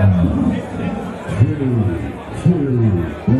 and t w two, one.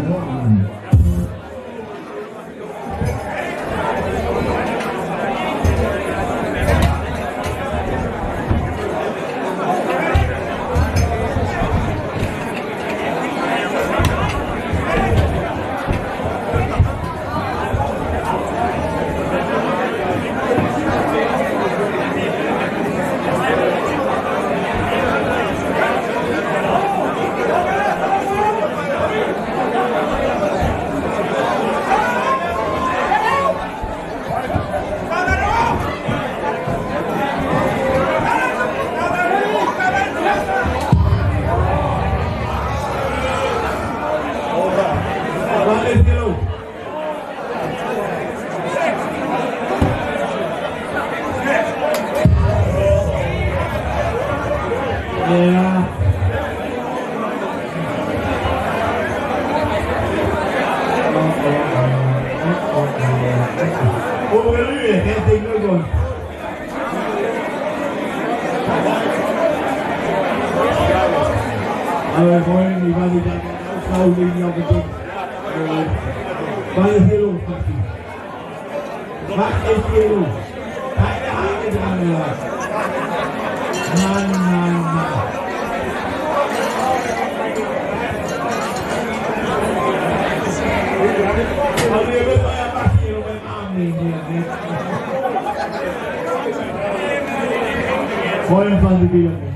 Hello. Yeah. Ủa cái lưỡi này nghe tiếng nữa rồi Ờ, thôi, thì ba đi ra sau đi nhau cái chung Weil ist hier los, Maxi? Mach ist hier los? Keine Haare dran gelassen. Mann, Mann, Mann. Also ihr müsst euer Maxi hier beim Arm nehmen hier. 22 Kilometer.